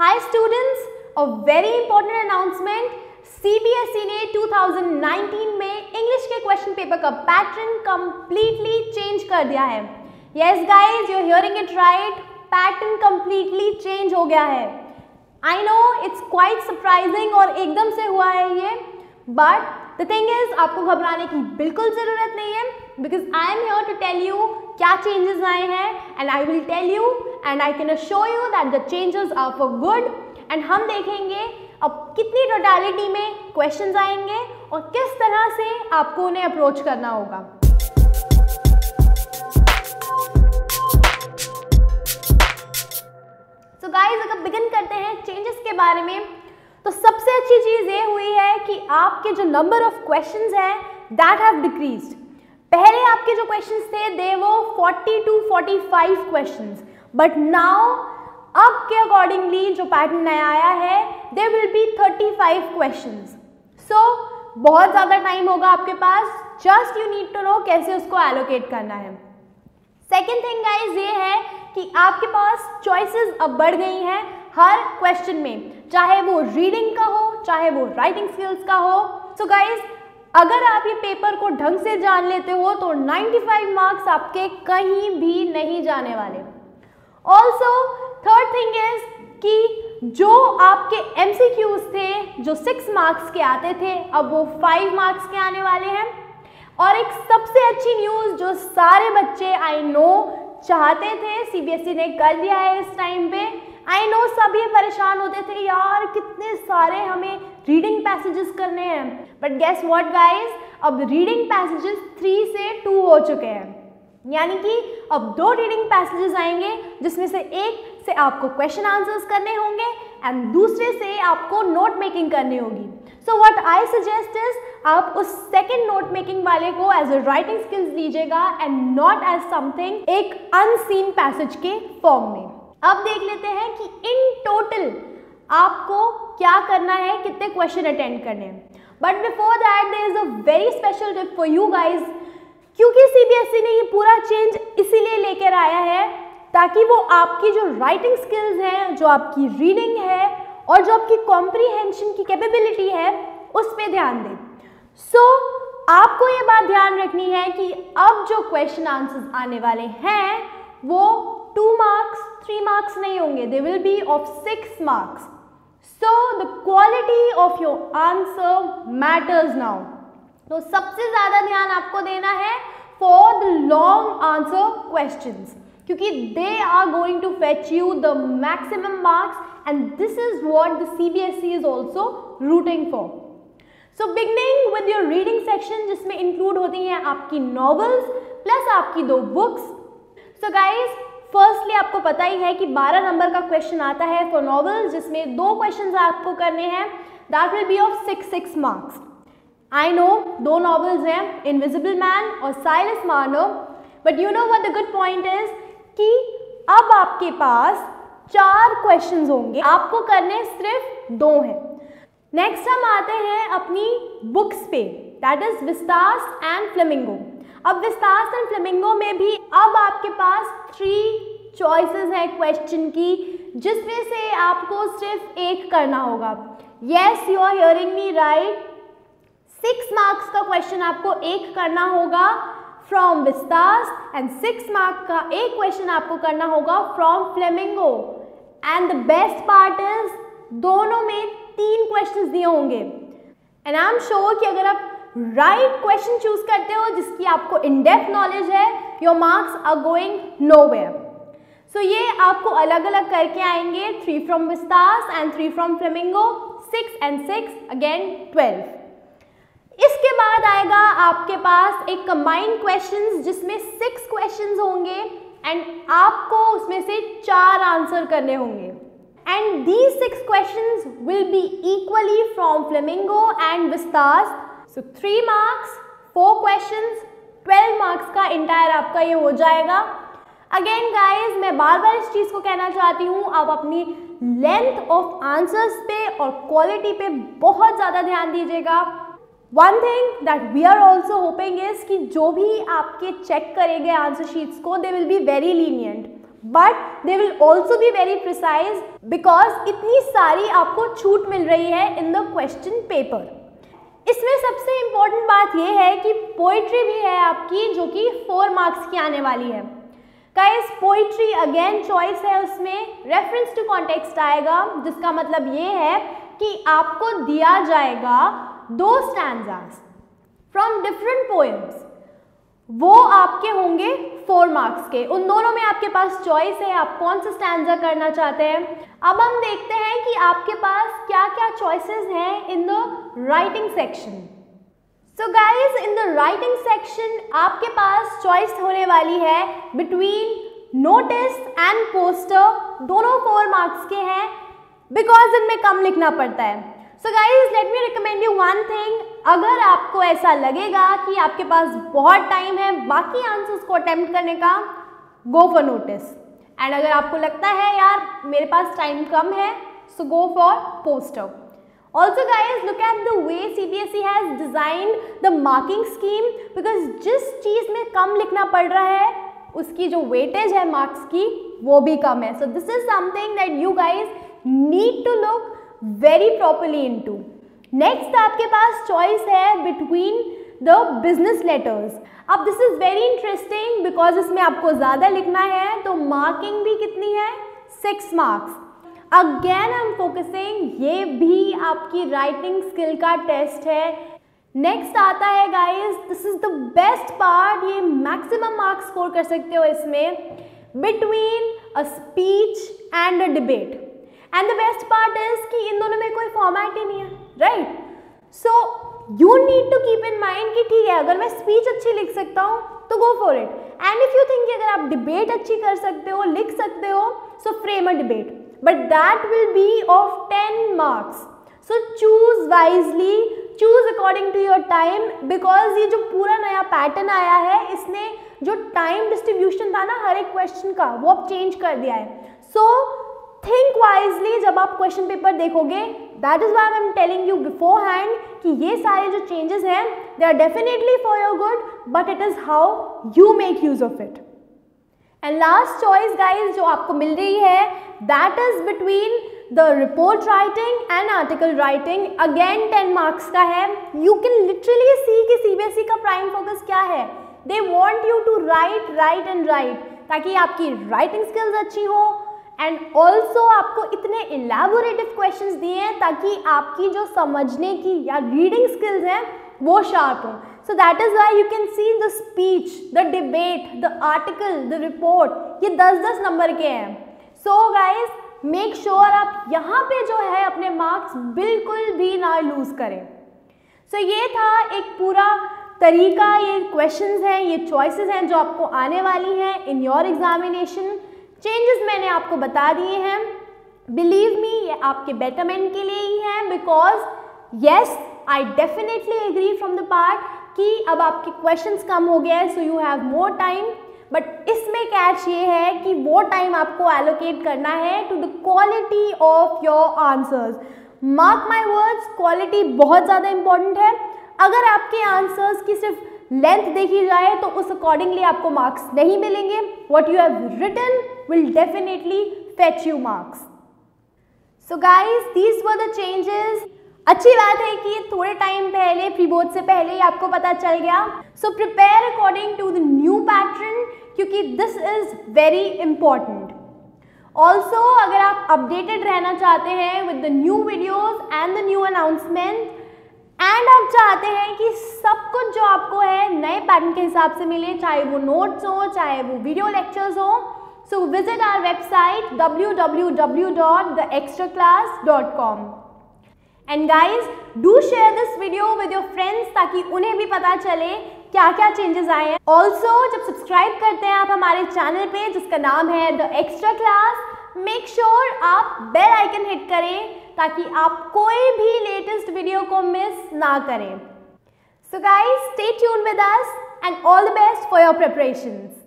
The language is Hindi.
Hi students, a very important announcement. CBSE ने 2019 में इंग्लिश के क्वेश्चन पेपर का पैटर्न कंप्लीटली चेंज कर दिया है. Yes guys you hearing it right pattern completely change हो गया है. I know it's quite surprising और एकदम से हुआ है ये. बट द थिंग इज़ आपको घबराने की बिल्कुल ज़रूरत नहीं है because I am here to tell you क्या चेंजेस आए हैं? And I will tell you and I can show you that the changes are for good and हम देखेंगे अब कितनी टोटालिटी में क्वेश्चंस आएँगे और किस तरह से आपको उन्हें अप्रोच करना होगा। सो so गाइस अगर बिगिन करते हैं चेंजेस के बारे में तो सबसे अच्छी चीज़ ये हुई है कि आपके जो नंबर ऑफ़ क्वेश्चंस हैं दैट हैव डिक्रीज्ड पहले आपके जो क्वेश्चंस थे दे वो 40 टू 45 क्वेश्चंस बट नाउ अब के अकॉर्डिंगली जो पैटर्न नया आया है they will be 35 questions so बहुत ज़्यादा टाइम होगा आपके पास। Just you need to know कैसे उसको एलोकेट करना है। सेकेंड थिंग गाइज़ ये है कि आपके पास चॉइसेस अब बढ़ गई हैं हर क्वेश्चन में। चाहे वो रीडिंग का हो, चाहे वो राइटिंग स्किल्स का हो। सो so गाइज़ अगर आप ये पेपर को ढंग से जान लेते हो तो 95 मार्क्स आपके कहीं भी नहीं जाने वाले। ऑल्सो थर्ड थिंग इज़ कि जो आपके एम थे, जो सिक्स मार्क्स के आते थे, अब वो फाइव मार्क्स के आने वाले हैं। और एक सबसे अच्छी न्यूज़ जो सारे बच्चे आई नो चाहते थे सीबीएसई e ने कर दिया है इस टाइम पे आई नो सभी परेशान होते थे, यार, कितने सारे हमें रीडिंग पैसेजेस करने हैं। बट गेस व्हाट गाइस अब रीडिंग पैसेजेस थ्री से टू हो चुके हैं। यानी कि अब दो रीडिंग पैसेजेस आएँगे, जिसमें से एक से आपको क्वेश्चन आंसर्स करने होंगे एंड दूसरे से आपको नोट मेकिंग करनी होगी। So what I suggest is आप उस सेकेंड नोट मेकिंग वाले को एज अ राइटिंग स्किल्स लीजिएगा एंड नॉट एज समथिंग एक अनसीन पैसेज के फॉर्म में। अब देख लेते हैं कि इन टोटल आपको क्या करना है, कितने क्वेश्चन अटेंड करने हैं। But before that there is a very special tip for you guys क्योंकि सीबीएसई ने ये पूरा चेंज इसीलिए लेकर आया है ताकि वो आपकी जो राइटिंग स्किल्स हैं जो आपकी रीडिंग है और जो आपकी कॉम्प्रीहेंशन की कैपेबिलिटी है उस पर ध्यान दें। सो so, आपको ये बात ध्यान रखनी है कि अब जो क्वेश्चन आंसर्स आने वाले हैं वो टू मार्क्स थ्री मार्क्स नहीं होंगे। They will be of six marks so the quality of your answer matters now तो सबसे ज़्यादा ध्यान आपको देना है for the long answer question क्योंकि they are going to fetch you the maximum marks and this is what the C B S E is also rooting for so beginning with your reading section जिसमें इंक्लूड होती हैं आपकी नॉवेल्स प्लस आपकी दो बुक्स सो गाइज़ फर्स्टली आपको पता ही है कि 12 नंबर का क्वेश्चन आता है फॉर नॉवल जिसमें दो क्वेश्चन आपको करने हैं। That will be of six six marks I know दो नॉवल्स हैं इनविजिबल मैन और साइलस मानो but you know what the good point is कि अब आपके पास चार क्वेश्चंस होंगे। आपको करने सिर्फ़ दो हैं। नेक्स्ट हम आते हैं अपनी बुक्स पे that is Vistas and Flamingo अब विस्तास एंड फ्लेमिंगो में भी अब आपके पास थ्री चॉइसेस हैं क्वेश्चन की, जिसमें से आपको सिर्फ़ एक करना होगा। Yes you are hearing me right six marks का क्वेश्चन आपको एक करना होगा from Vistas and six mark का एक क्वेश्चन आपको करना होगा from Flamingo and the best part is दोनों में तीन क्वेश्चंस दिए होंगे। एंड आई एम श्योर कि अगर आप राइट क्वेश्चन चूज़ करते हो, जिसकी आपको इन डेप्थ नॉलेज है your marks are going no so ये आपको अलग अलग करके आएँगे three from Vistas and three from Flamingo six and six again twelve इसके बाद आएगा आपके पास एक कंबाइंड क्वेश्चंस जिसमें सिक्स क्वेश्चंस होंगे एंड आपको उसमें से चार आंसर करने होंगे. And these six questions will be equally from Flamingo and Vistas so three marks four question twelve marks का इंटायर आपका ये हो जाएगा। अगेन गाइज़ मैं बार बार इस चीज़ को कहना चाहती हूँ, आप अपनी लेंथ ऑफ़ आंसर्स पे और क्वालिटी पे बहुत ज़्यादा ध्यान दीजिएगा। One thing that we are also hoping is कि जो भी आपके चेक करे गए आंसर शीट्स को they will be very lenient but they will also be very precise because इतनी सारी आपको छूट मिल रही है इन द क्वेश्चन पेपर इसमें सबसे इंपॉर्टेंट बात यह है कि पोइट्री भी है आपकी, जो कि फोर मार्क्स की आने वाली है। गाइस पोइट्री अगेन चॉइस है उसमें। रेफरेंस टू कॉन्टेक्स्ट आएगा, जिसका मतलब ये है कि आपको दिया जाएगा दो स्टैंड फ्रॉम डिफरेंट पोएम्स वो आपके होंगे फोर मार्क्स के। उन दोनों में आपके पास चॉइस है, आप कौन सा स्टैंडर करना चाहते हैं? अब हम देखते हैं कि आपके पास क्या क्या चॉइसेस हैं in the writing section so guys in the writing section आपके पास चॉइस होने वाली है बिटवीन नोटिस एंड पोस्टर दोनों फोर मार्क्स के हैं बिकॉज़ इनमें कम लिखना पड़ता है। So guys let me recommend you one thing अगर आपको ऐसा लगेगा कि आपके पास बहुत टाइम है, बाकी आंसर्स को अटेम्प्ट करने का गो फॉर नोटिस एंड अगर आपको लगता है, यार, मेरे पास टाइम कम है so go for poster also guys look at the way C B S E has designed the marking scheme because जिस चीज़ में कम लिखना पड़ रहा है, उसकी जो वेटेज है मार्क्स की, वो भी कम है. So this is something that you guys need to look very properly into next आपके पास चॉइस है बिटवीन द बिज़नेस लेटर्स अब this is very interesting because इसमें आपको ज़्यादा लिखना है तो मार्किंग भी कितनी है? Six marks again I am focusing ये भी आपकी राइटिंग स्किल का टेस्ट है. नेक्स्ट आता है guys this is the best part ये मैक्सिमम मार्क्स स्कोर कर सकते हो इसमें. Between a speech and a debate and the best part is कि इन दोनों में कोई फॉर्मेट ही नहीं है. Right so you need to keep in mind कि ठीक है, अगर मैं स्पीच अच्छी लिख सकता हूँ तो go for it and if you think अगर आप डिबेट अच्छी कर सकते हो, लिख सकते हो so frame a debate but that will be of ten marks so choose wisely choose according to your time because ये जो पूरा नया पैटर्न आया है, इसने जो टाइम डिस्ट्रीब्यूशन था ना, हर एक क्वेश्चन का, वो अब चेंज कर दिया है. सो थिंक वाइजली आप क्वेश्चन पेपर देखोगे that is why I am telling you beforehand कि ये सारे जो चेंजेस हैं they are definitely for your good but it is how you make use of it and last choice guys जो आपको मिल रही है that is between the report writing and article writing again ten marks का है. यू कैन लिटरली सी कि सीबीएसई का प्राइम फोकस क्या है. They want you to write write and write ताकि आपकी राइटिंग स्किल्स अच्छी हो एंड ऑल्सो आपको इतने इलेबोरेटिव क्वेश्चंस दिए हैं ताकि आपकी जो समझने की या रीडिंग स्किल्स हैं वो शार्प हों। So that is why you can see the speech the debate the article the report ये दस दस नंबर के हैं। सो गाइज़ मेक श्योर आप यहाँ पे जो है अपने मार्क्स बिल्कुल भी ना लूज करें। सो so, ये था एक पूरा तरीका ये क्वेश्चंस हैं ये चॉइसेस हैं जो आपको आने वाली हैं इन योर एग्जामिनेशन चेंजेस मैंने आपको बता दिए हैं। बिलीव मी ये आपके बेटरमेंट के लिए ही है because yes I definitely agree from the part कि अब आपके क्वेश्चंस कम हो गए so you have more time but इसमें कैच ये है कि वो टाइम आपको एलोकेट करना है to the quality of your answers mark my words quality बहुत ज़्यादा इंपॉर्टेंट है। अगर आपके आंसर्स की सिर्फ़ लेंथ देखी जाए तो उस अकॉर्डिंगली आपको मार्क्स नहीं मिलेंगे। What you have written will definitely fetch you marks so guys these were the changes अच्छी बात है कि थोड़े टाइम पहले प्री बोर्ड से पहले ही आपको पता चल गया। So prepare according to the new pattern क्योंकि this is very important also अगर आप अपडेटेड रहना चाहते हैं with the new videos and the new announcement and आप चाहते हैं कि सब कुछ जो आपको है नए पैटर्न के हिसाब से मिले, चाहे वो नोट्स हो, चाहे वो वीडियो लेक्चर्स हो so visit our website www.theextraclass.com and guys do share this video with your friends ताकि उन्हें भी पता चले क्या क्या चेंजेस आए हैं। ऑल्सो जब सब्सक्राइब करते हैं आप हमारे चैनल पे, जिसका नाम है the extra class make sure आप बेल आइकन हिट करें ताकि आप कोई भी लेटेस्ट वीडियो को मिस ना करें। So guys stay tuned with us and all the best for your preparations